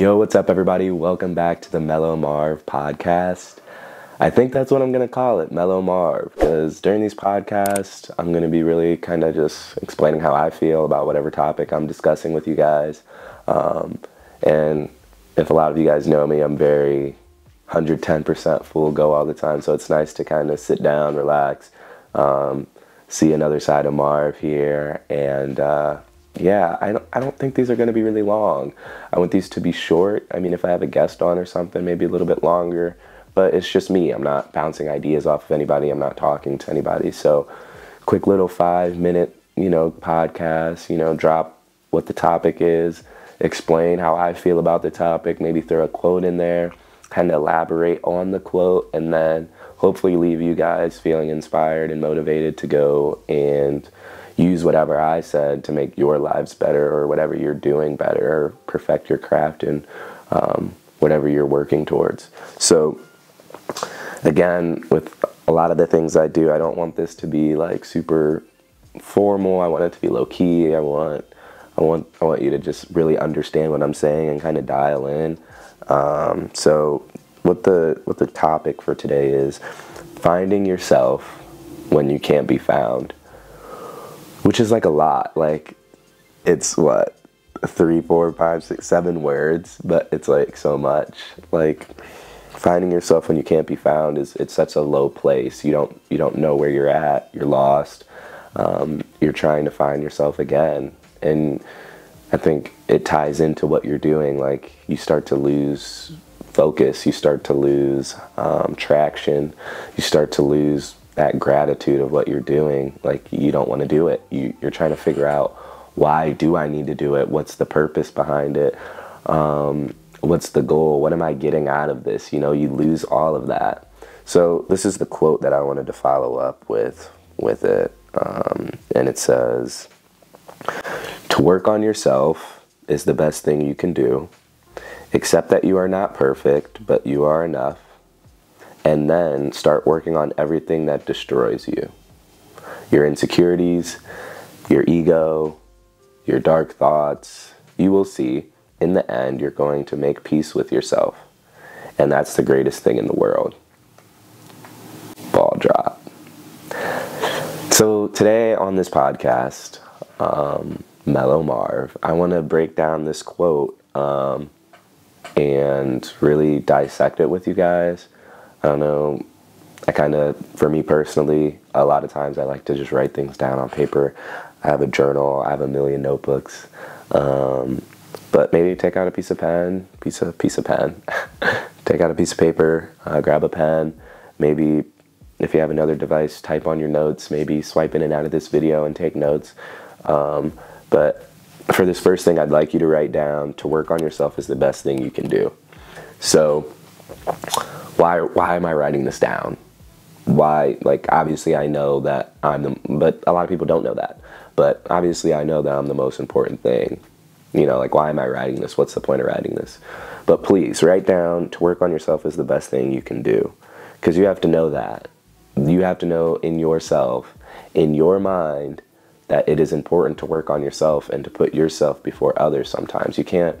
Yo, what's up, everybody? Welcome back to the Mellow Marv podcast. I think that's what I'm going to call it, Mellow Marv, because during these podcasts, I'm going to be really kind of just explaining how I feel about whatever topic I'm discussing with you guys. Um, and if a lot of you guys know me, I'm very 110% full go all the time, so it's nice to kind of sit down, relax, um, see another side of Marv here, and uh, yeah, I don't, I don't think these are going to be really long. I want these to be short. I mean, if I have a guest on or something, maybe a little bit longer. But it's just me. I'm not bouncing ideas off of anybody. I'm not talking to anybody. So, quick little five minute, you know, podcast. You know, drop what the topic is, explain how I feel about the topic, maybe throw a quote in there, kind of elaborate on the quote, and then hopefully leave you guys feeling inspired and motivated to go and use whatever I said to make your lives better or whatever you're doing better or perfect your craft and um, whatever you're working towards. So, again, with a lot of the things I do, I don't want this to be like super formal. I want it to be low key. I want, I want, I want you to just really understand what I'm saying and kind of dial in. Um, so, what the what the topic for today is finding yourself when you can't be found which is like a lot. Like it's what three, four, five, six, seven words, but it's like so much. Like finding yourself when you can't be found is it's such a low place. You don't you don't know where you're at. You're lost. Um, you're trying to find yourself again, and I think it ties into what you're doing. Like you start to lose focus. You start to lose um, traction. You start to lose that gratitude of what you're doing like you don't want to do it. You, you're trying to figure out why do i need to do it? What's the purpose behind it? Um, what's the goal? What am i getting out of this? You know you lose all of that. So this is the quote that i wanted to follow up with with it um, and it says to work on yourself is the best thing you can do. Accept that you are not perfect but you are enough and then start working on everything that destroys you your insecurities, your ego, your dark thoughts. You will see in the end you're going to make peace with yourself. And that's the greatest thing in the world. Ball drop. So, today on this podcast, um, Mellow Marv, I want to break down this quote um, and really dissect it with you guys I don't know. I kind of, for me personally, a lot of times I like to just write things down on paper. I have a journal. I have a million notebooks. Um, but maybe take out a piece of pen, piece of piece of pen. take out a piece of paper, uh, grab a pen. Maybe if you have another device, type on your notes. Maybe swipe in and out of this video and take notes. Um, but for this first thing, I'd like you to write down to work on yourself is the best thing you can do. So why why am I writing this down? Why like obviously I know that I'm the but a lot of people don't know that. But obviously I know that I'm the most important thing. You know, like why am I writing this? What's the point of writing this? But please write down to work on yourself is the best thing you can do. Because you have to know that. You have to know in yourself, in your mind, that it is important to work on yourself and to put yourself before others sometimes. You can't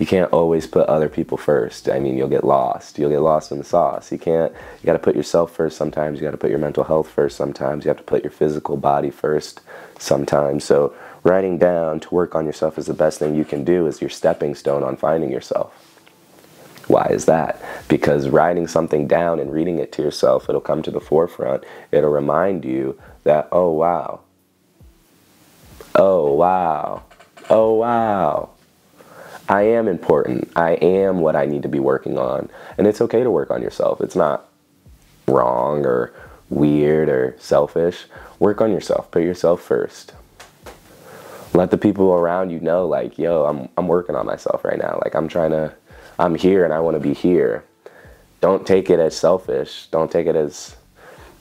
you can't always put other people first. I mean, you'll get lost. You'll get lost in the sauce. You can't, you got to put yourself first sometimes. You got to put your mental health first sometimes. You have to put your physical body first sometimes. So, writing down to work on yourself is the best thing you can do, is your stepping stone on finding yourself. Why is that? Because writing something down and reading it to yourself, it'll come to the forefront. It'll remind you that, oh, wow. Oh, wow. Oh, wow I am important. I am what I need to be working on. And it's okay to work on yourself. It's not wrong or weird or selfish. Work on yourself. Put yourself first. Let the people around you know, like, yo, I'm, I'm working on myself right now. Like, I'm trying to, I'm here and I want to be here. Don't take it as selfish. Don't take it as,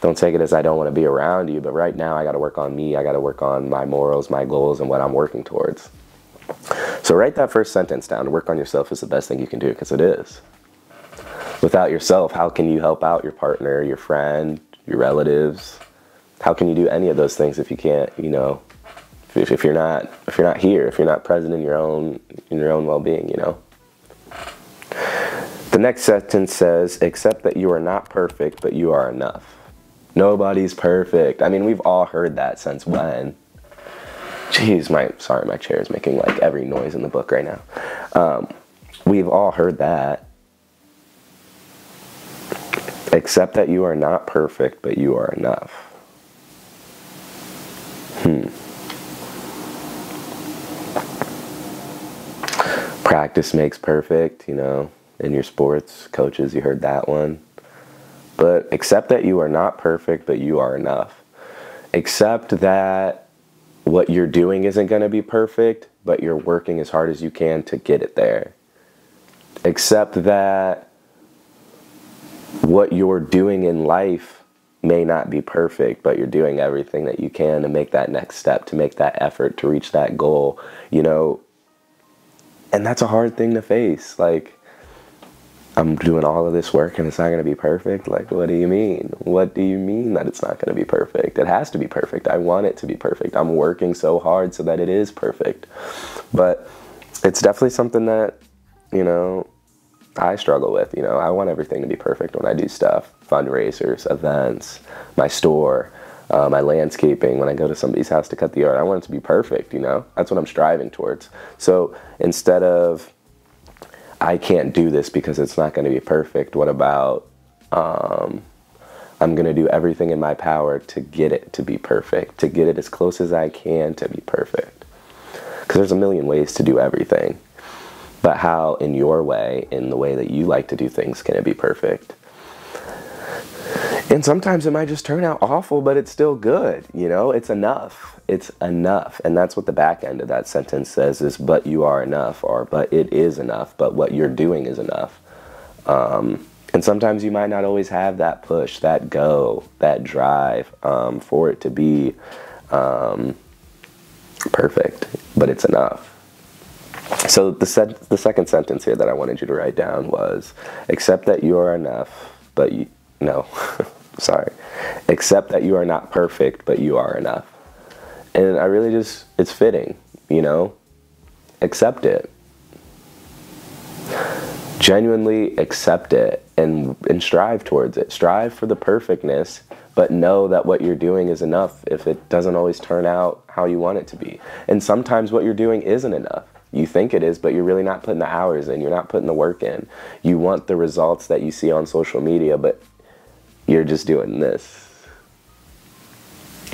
don't take it as I don't want to be around you. But right now, I got to work on me. I got to work on my morals, my goals, and what I'm working towards. So write that first sentence down. Work on yourself is the best thing you can do because it is. Without yourself, how can you help out your partner, your friend, your relatives? How can you do any of those things if you can't, you know, if, if you're not if you're not here, if you're not present in your own in your own well-being, you know? The next sentence says, accept that you are not perfect, but you are enough. Nobody's perfect. I mean, we've all heard that since when? Jeez, my sorry, my chair is making like every noise in the book right now. Um, we've all heard that. Accept that you are not perfect, but you are enough. Hmm. Practice makes perfect, you know, in your sports. Coaches, you heard that one. But accept that you are not perfect, but you are enough. Accept that what you're doing isn't going to be perfect, but you're working as hard as you can to get it there. Except that what you're doing in life may not be perfect, but you're doing everything that you can to make that next step, to make that effort, to reach that goal, you know. And that's a hard thing to face. Like, I'm doing all of this work and it's not going to be perfect. Like, what do you mean? What do you mean that it's not going to be perfect? It has to be perfect. I want it to be perfect. I'm working so hard so that it is perfect. But it's definitely something that, you know, I struggle with. You know, I want everything to be perfect when I do stuff fundraisers, events, my store, uh, my landscaping, when I go to somebody's house to cut the yard. I want it to be perfect, you know? That's what I'm striving towards. So instead of, I can't do this because it's not going to be perfect. What about um, I'm going to do everything in my power to get it to be perfect, to get it as close as I can to be perfect? Because there's a million ways to do everything. But how, in your way, in the way that you like to do things, can it be perfect? And sometimes it might just turn out awful, but it's still good. You know, it's enough. It's enough. And that's what the back end of that sentence says is, but you are enough, or but it is enough, but what you're doing is enough. Um, and sometimes you might not always have that push, that go, that drive um, for it to be um, perfect, but it's enough. So the, se- the second sentence here that I wanted you to write down was, accept that you are enough, but you, no. sorry, accept that you are not perfect, but you are enough. And I really just, it's fitting, you know? Accept it. Genuinely accept it and, and strive towards it. Strive for the perfectness, but know that what you're doing is enough if it doesn't always turn out how you want it to be. And sometimes what you're doing isn't enough. You think it is, but you're really not putting the hours in. You're not putting the work in. You want the results that you see on social media, but you're just doing this.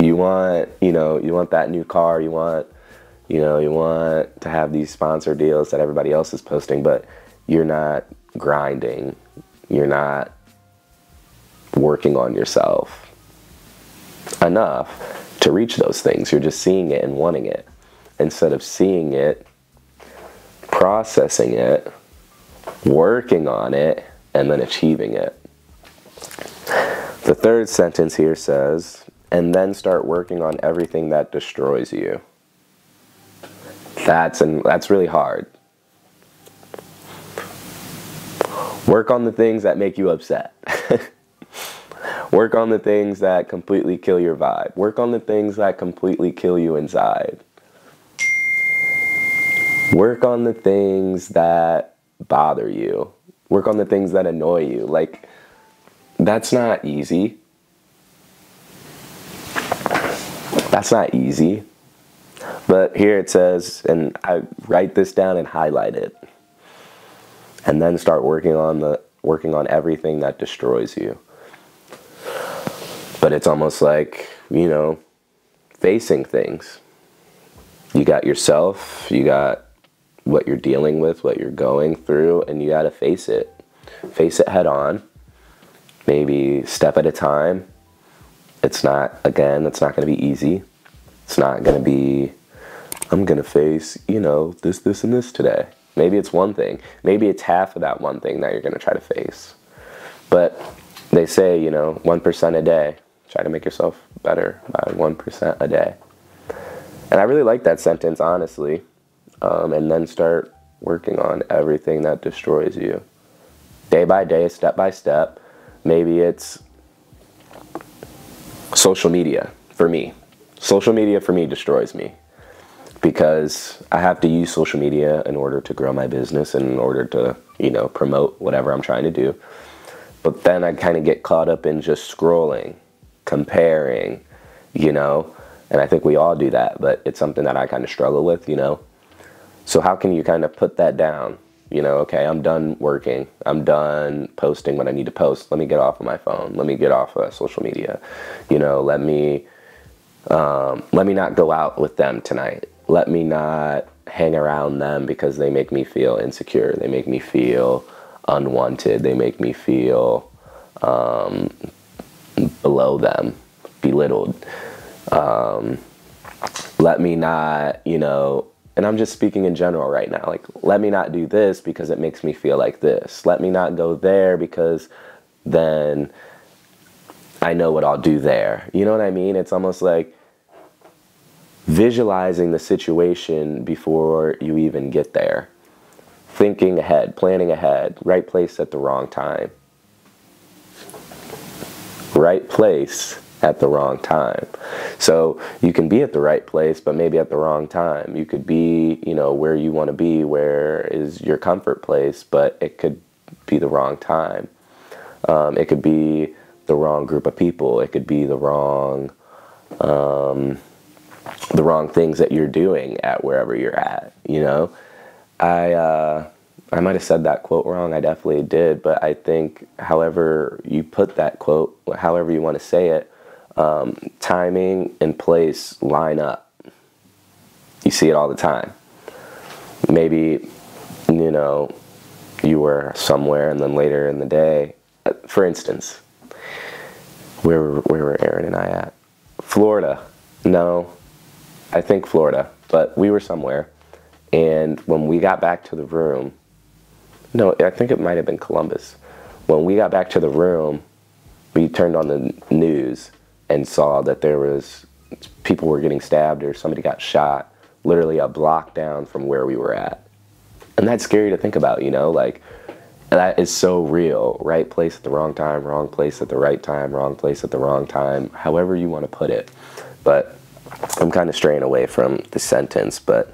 You want, you know, you want that new car, you want, you know, you want to have these sponsor deals that everybody else is posting, but you're not grinding. You're not working on yourself enough to reach those things. You're just seeing it and wanting it instead of seeing it, processing it, working on it, and then achieving it. The third sentence here says, and then start working on everything that destroys you. That's and that's really hard. Work on the things that make you upset. Work on the things that completely kill your vibe. Work on the things that completely kill you inside. Work on the things that bother you. Work on the things that annoy you. Like that's not easy. That's not easy. But here it says, and I write this down and highlight it. And then start working on the working on everything that destroys you. But it's almost like, you know, facing things. You got yourself, you got what you're dealing with, what you're going through, and you got to face it. Face it head on maybe step at a time. It's not, again, it's not going to be easy. It's not going to be, I'm going to face, you know, this, this, and this today. Maybe it's one thing. Maybe it's half of that one thing that you're going to try to face. But they say, you know, 1% a day. Try to make yourself better by 1% a day. And I really like that sentence, honestly. Um, and then start working on everything that destroys you. Day by day, step by step Maybe it's social media for me. Social media for me destroys me. because I have to use social media in order to grow my business and in order to, you know, promote whatever I'm trying to do. But then I kind of get caught up in just scrolling, comparing, you know, and I think we all do that, but it's something that I kind of struggle with, you know. So how can you kind of put that down? You know, okay, I'm done working. I'm done posting what I need to post. Let me get off of my phone. Let me get off of social media. You know, let me um, let me not go out with them tonight. Let me not hang around them because they make me feel insecure. They make me feel unwanted. They make me feel um, below them, belittled. Um, let me not, you know, and I'm just speaking in general right now. Like, let me not do this because it makes me feel like this. Let me not go there because then I know what I'll do there. You know what I mean? It's almost like visualizing the situation before you even get there. Thinking ahead, planning ahead, right place at the wrong time. Right place at the wrong time. So you can be at the right place, but maybe at the wrong time. You could be, you know, where you want to be, where is your comfort place, but it could be the wrong time. Um, it could be the wrong group of people. It could be the wrong, um, the wrong things that you're doing at wherever you're at. You know, I uh, I might have said that quote wrong. I definitely did, but I think however you put that quote, however you want to say it, um, timing and place line up. You see it all the time. Maybe you know you were somewhere, and then later in the day, for instance, where where were Aaron and I at? Florida. No, I think Florida, but we were somewhere. And when we got back to the room, no, I think it might have been Columbus. When we got back to the room, we turned on the news and saw that there was people were getting stabbed or somebody got shot literally a block down from where we were at. And that's scary to think about, you know, like that is so real. Right place at the wrong time, wrong place at the right time, wrong place at the wrong time, however you want to put it. But I'm kind of straying away from the sentence, but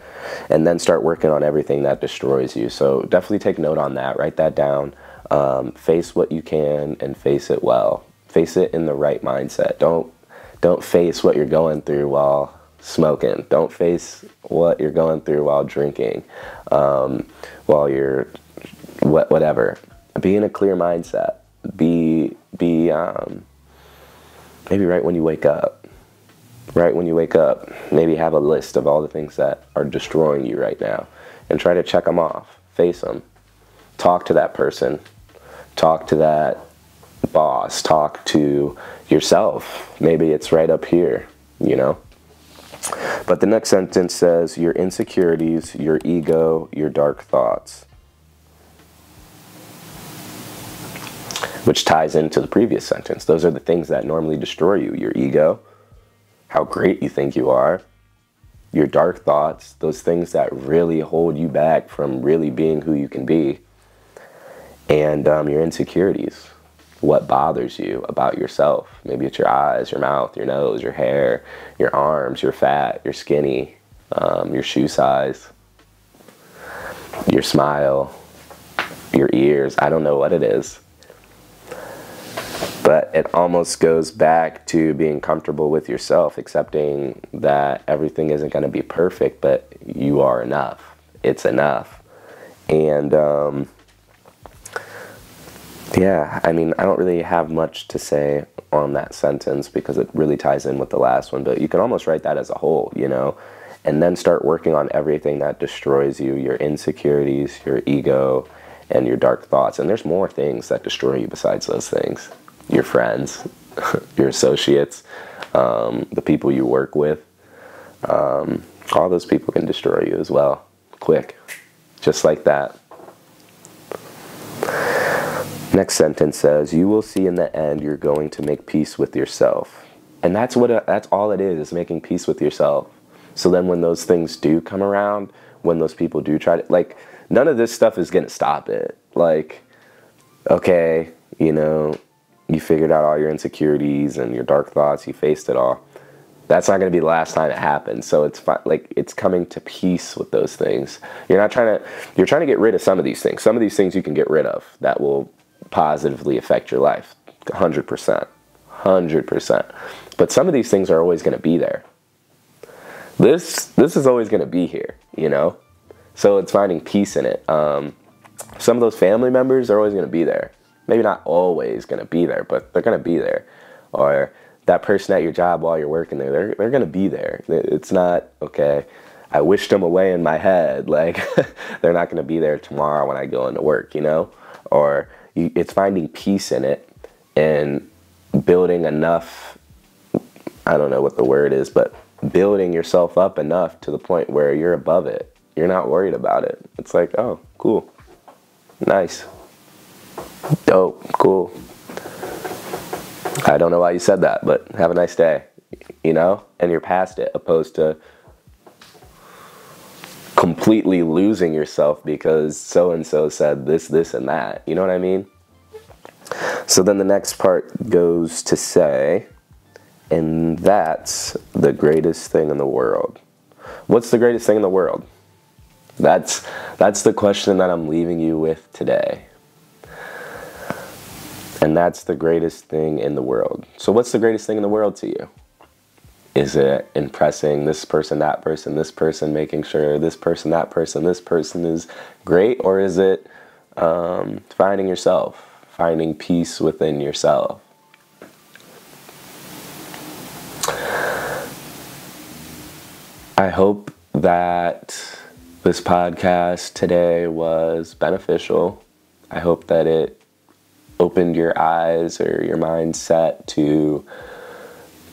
and then start working on everything that destroys you. So definitely take note on that. Write that down. Um, face what you can and face it well. Face it in the right mindset. Don't don't face what you're going through while smoking. Don't face what you're going through while drinking, um, while you're what whatever. Be in a clear mindset. Be be um, maybe right when you wake up right when you wake up, maybe have a list of all the things that are destroying you right now and try to check them off, face them, talk to that person, talk to that boss, talk to yourself. Maybe it's right up here, you know? But the next sentence says your insecurities, your ego, your dark thoughts. Which ties into the previous sentence. Those are the things that normally destroy you your ego, how great you think you are, your dark thoughts, those things that really hold you back from really being who you can be, and um, your insecurities, what bothers you about yourself. Maybe it's your eyes, your mouth, your nose, your hair, your arms, your fat, your skinny, um, your shoe size, your smile, your ears. I don't know what it is but it almost goes back to being comfortable with yourself, accepting that everything isn't going to be perfect, but you are enough. It's enough. And um, yeah, I mean, I don't really have much to say on that sentence because it really ties in with the last one, but you can almost write that as a whole, you know, and then start working on everything that destroys you your insecurities, your ego, and your dark thoughts. And there's more things that destroy you besides those things your friends, your associates, um, the people you work with. Um, all those people can destroy you as well, quick, just like that. Next sentence says, "You will see in the end you're going to make peace with yourself." And that's what that's all it is, is making peace with yourself. So then when those things do come around, when those people do try to like none of this stuff is going to stop it. Like okay, you know, you figured out all your insecurities and your dark thoughts, you faced it all. that's not going to be the last time it happens. So it's fi- like it's coming to peace with those things. You're not trying to you're trying to get rid of some of these things. Some of these things you can get rid of that will positively affect your life. 100%. 100%. But some of these things are always going to be there. This this is always going to be here, you know? So it's finding peace in it. Um, some of those family members are always going to be there. Maybe not always going to be there, but they're going to be there. Or that person at your job while you're working there, they're, they're going to be there. It's not, okay, I wished them away in my head. Like, they're not going to be there tomorrow when I go into work, you know? Or it's finding peace in it and building enough, I don't know what the word is, but building yourself up enough to the point where you're above it. You're not worried about it. It's like, oh, cool. Nice. Dope. Cool. I don't know why you said that, but have a nice day. You know? And you're past it, opposed to completely losing yourself because so and so said this, this, and that. You know what I mean? So then the next part goes to say, and that's the greatest thing in the world. What's the greatest thing in the world? That's that's the question that I'm leaving you with today. And that's the greatest thing in the world. So what's the greatest thing in the world to you? Is it impressing this person, that person, this person, making sure this person, that person, this person is great? Or is it um, finding yourself, finding peace within yourself? I hope that this podcast today was beneficial. I hope that it opened your eyes or your mindset to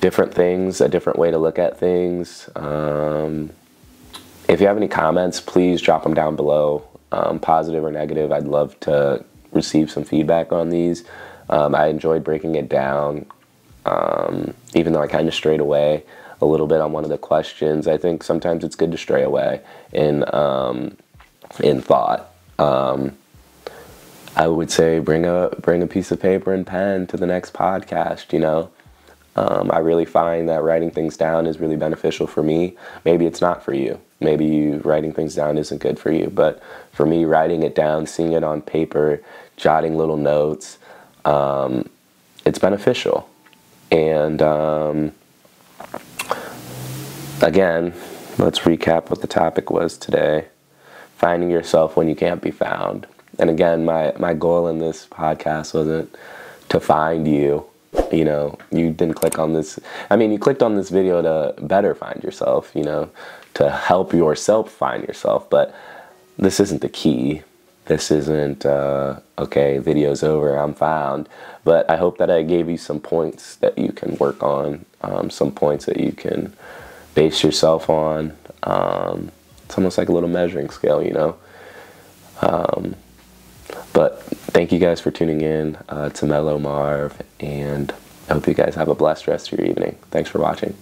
different things, a different way to look at things. Um, if you have any comments, please drop them down below, um, positive or negative. I'd love to receive some feedback on these. Um, I enjoyed breaking it down, um, even though I kind of strayed away a little bit on one of the questions. I think sometimes it's good to stray away in um, in thought. Um, I would say bring a bring a piece of paper and pen to the next podcast. You know, um, I really find that writing things down is really beneficial for me. Maybe it's not for you. Maybe you, writing things down isn't good for you. But for me, writing it down, seeing it on paper, jotting little notes, um, it's beneficial. And um, again, let's recap what the topic was today finding yourself when you can't be found. And again, my, my goal in this podcast wasn't to find you. You know, you didn't click on this. I mean, you clicked on this video to better find yourself, you know, to help yourself find yourself. But this isn't the key. This isn't, uh, okay, video's over, I'm found. But I hope that I gave you some points that you can work on, um, some points that you can base yourself on. Um, it's almost like a little measuring scale, you know. Um, but thank you guys for tuning in uh, to Mellow Marv, and I hope you guys have a blessed rest of your evening. Thanks for watching.